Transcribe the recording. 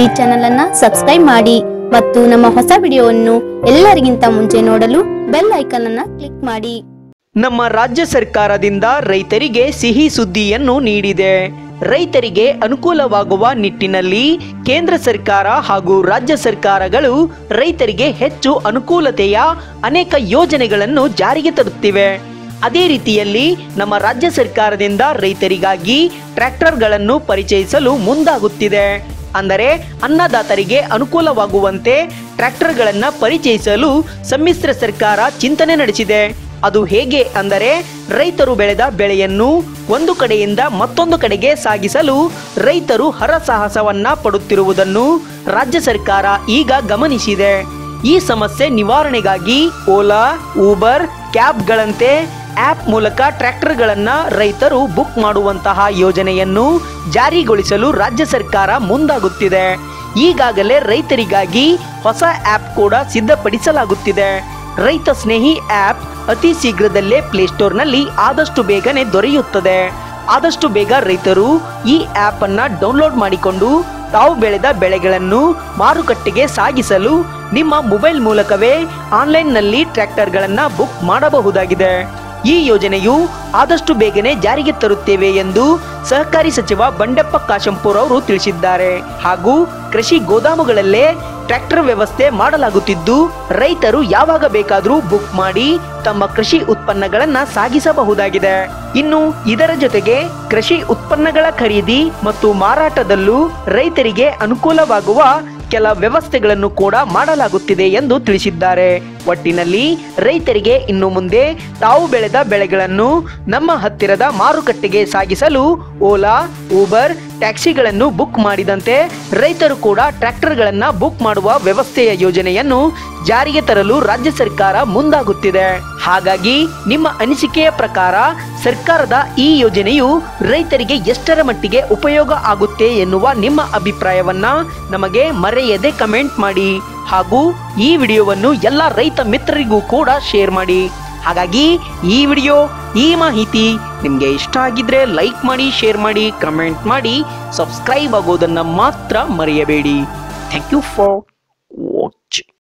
ಈ ಚಾನೆಲ್ ಅನ್ನ ಸಬ್ಸ್ಕ್ರೈಬ್ ಮಾಡಿ ಮತ್ತು ನಮ್ಮ ಹೊಸ ವಿಡಿಯೋವನ್ನು ಎಲ್ಲರಿಗಿಂತ ಮುಂಚೆ ನೋಡಲು ಬೆಲ್ ಐಕನ್ ಅನ್ನ ಕ್ಲಿಕ್ ಮಾಡಿ. ನಮ್ಮ ರಾಜ್ಯ ಸರ್ಕಾರದಿಂದ ರೈತರಿಗೆ ಸಿಹಿ ಸುದ್ದಿಯನ್ನು ನೀಡಿದೆ. ರೈತರಿಗೆ ಅನುಕೂಲವಾಗುವ ನಿಟ್ಟಿನಲ್ಲಿ ಕೇಂದ್ರ ಸರ್ಕಾರ ಹಾಗೂ ರಾಜ್ಯ ಸರ್ಕಾರಗಳು ರೈತರಿಗೆ ಹೆಚ್ಚು ಅನುಕೂಲತೆಯ ಅನೇಕ ಯೋಜನೆಗಳನ್ನು ಜಾರಿಗೆ ತರುತ್ತಿವೆ. ಅದೇ ರೀತಿಯಲ್ಲಿ ನಮ್ಮ ರಾಜ್ಯ ಸರ್ಕಾರದಿಂದ ರೈತರಿಗಾಗಿ ಟ್ರ್ಯಾಕ್ಟರ್ಗಳನ್ನು ಪರಿಚಯಿಸಲು ಮುಂದಾಗುತ್ತಿದೆ. ಅಂದರೆ ಅನ್ನದಾತರಿಗೆ ಅನುಕೂಲವಾಗುವಂತೆ ಟ್ರ್ಯಾಕ್ಟರ್ಗಳನ್ನ ಪರಿಚಯಿಸಲು ಸಮ್ಮಿಶ್ರ ಸರ್ಕಾರ ಚಿಂತನೆ ನಡೆಸಿದೆ. ಅದು ಹೇಗೆ ಅಂದರೆ ರೈತರು ಬೆಳೆದ ಬೆಳೆಯನ್ನು ಒಂದು ಕಡೆಯಿಂದ ಮತ್ತೊಂದು ಕಡೆಗೆ ಸಾಗಿಸಲು ರೈತರು ಹರಸಾಹಸವನ್ನ ಪಡುತ್ತಿರುವುದನ್ನು ರಾಜ್ಯ ಸರ್ಕಾರ ಈಗ ಗಮನಿಸಿದೆ. ಈ ಸಮಸ್ಯೆ ನಿವಾರಣೆಗಾಗಿ ಓಲಾ, ಊಬರ್, ಕ್ಯಾಬ್ಗಳಂತೆ ಆಪ್ ಮೂಲಕ ಟ್ರ್ಯಾಕ್ಟರ್ಗಳನ್ನು ರೈತರು ಬುಕ್ ಮಾಡುವಂತಹ ಯೋಜನೆಯನ್ನು ಜಾರಿಗೊಳಿಸಲು ರಾಜ್ಯ ಸರ್ಕಾರ ಮುಂದಾಗುತ್ತಿದೆ. ಈಗಾಗಲೇ ರೈತರಿಗಾಗಿ ಹೊಸ ಆಪ್ ಕೂಡ ಸಿದ್ಧಪಡಿಸಲಾಗುತ್ತಿದೆ. ರೈತ ಸ್ನೇಹಿ ಆಪ್ ಅತಿ ಶೀಘ್ರದಲ್ಲೇ ಪ್ಲೇಸ್ಟೋರ್ನಲ್ಲಿ ಆದಷ್ಟು ಬೇಗನೆ ದೊರೆಯುತ್ತದೆ. ಆದಷ್ಟು ಬೇಗ ರೈತರು ಈ ಆಪ್ ಅನ್ನ ಡೌನ್ಲೋಡ್ ಮಾಡಿಕೊಂಡು ತಾವು ಬೆಳೆದ ಬೆಳೆಗಳನ್ನು ಮಾರುಕಟ್ಟೆಗೆ ಸಾಗಿಸಲು ನಿಮ್ಮ ಮೊಬೈಲ್ ಮೂಲಕವೇ ಆನ್ಲೈನ್ನಲ್ಲಿ ಟ್ರ್ಯಾಕ್ಟರ್ಗಳನ್ನು ಬುಕ್ ಮಾಡಬಹುದಾಗಿದೆ. ಈ ಯೋಜನೆಯು ಆದಷ್ಟು ಬೇಗನೆ ಜಾರಿಗೆ ತರುತ್ತೇವೆ ಎಂದು ಸಹಕಾರಿ ಸಚಿವ ಬಂಡೆಪ್ಪ ಕಾಶಂಪೂರ್ ಅವರು ತಿಳಿಸಿದ್ದಾರೆ. ಹಾಗೂ ಕೃಷಿ ಗೋದಾಮುಗಳಲ್ಲೇ ಟ್ರ್ಯಾಕ್ಟರ್ ವ್ಯವಸ್ಥೆ ಮಾಡಲಾಗುತ್ತಿದ್ದು, ರೈತರು ಯಾವಾಗ ಬೇಕಾದರೂ ಬುಕ್ ಮಾಡಿ ತಮ್ಮ ಕೃಷಿ ಉತ್ಪನ್ನಗಳನ್ನು ಸಾಗಿಸಬಹುದಾಗಿದೆ. ಇನ್ನು ಇದರ ಜೊತೆಗೆ ಕೃಷಿ ಉತ್ಪನ್ನಗಳ ಖರೀದಿ ಮತ್ತು ಮಾರಾಟದಲ್ಲೂ ರೈತರಿಗೆ ಅನುಕೂಲವಾಗುವ ಕೆಲ ವ್ಯವಸ್ಥೆಗಳನ್ನು ಕೂಡ ಮಾಡಲಾಗುತ್ತಿದೆ ಎಂದು ತಿಳಿಸಿದ್ದಾರೆ. ಒಟ್ಟಿನಲ್ಲಿ ರೈತರಿಗೆ ಇನ್ನು ಮುಂದೆ ತಾವು ಬೆಳೆದ ಬೆಳೆಗಳನ್ನು ನಮ್ಮ ಹತ್ತಿರದ ಮಾರುಕಟ್ಟೆಗೆ ಸಾಗಿಸಲು ಓಲಾ, ಊಬರ್ ಟ್ಯಾಕ್ಸಿಗಳನ್ನು ಬುಕ್ ಮಾಡಿದಂತೆ ರೈತರು ಕೂಡ ಟ್ರ್ಯಾಕ್ಟರ್ಗಳನ್ನು ಬುಕ್ ಮಾಡುವ ವ್ಯವಸ್ಥೆಯ ಯೋಜನೆಯನ್ನು ಜಾರಿಗೆ ತರಲು ರಾಜ್ಯ ಸರ್ಕಾರ ಮುಂದಾಗುತ್ತಿದೆ. ಹಾಗಾಗಿ ನಿಮ್ಮ ಅನಿಸಿಕೆಯ ಪ್ರಕಾರ ಸರ್ಕಾರದ ಈ ಯೋಜನೆಯು ರೈತರಿಗೆ ಎಷ್ಟರ ಮಟ್ಟಿಗೆ ಉಪಯೋಗ ಆಗುತ್ತೆ ಎನ್ನುವ ನಿಮ್ಮ ಅಭಿಪ್ರಾಯವನ್ನ ನಮಗೆ ಮರೆಯದೆ ಕಮೆಂಟ್ ಮಾಡಿ. ಹಾಗೂ ಈ ವಿಡಿಯೋವನ್ನು ಎಲ್ಲ ರೈತ ಮಿತ್ರರಿಗೂ ಕೂಡ ಶೇರ್ ಮಾಡಿ. ಹಾಗಾಗಿ ಈ ವಿಡಿಯೋ, ಈ ಮಾಹಿತಿ ನಿಮಗೆ ಇಷ್ಟ ಆಗಿದ್ರೆ ಲೈಕ್ ಮಾಡಿ, ಶೇರ್ ಮಾಡಿ, ಕಮೆಂಟ್ ಮಾಡಿ, ಸಬ್ಸ್ಕ್ರೈಬ್ ಆಗೋದನ್ನು ಮಾತ್ರ ಮರೆಯಬೇಡಿ. Thank you for watch.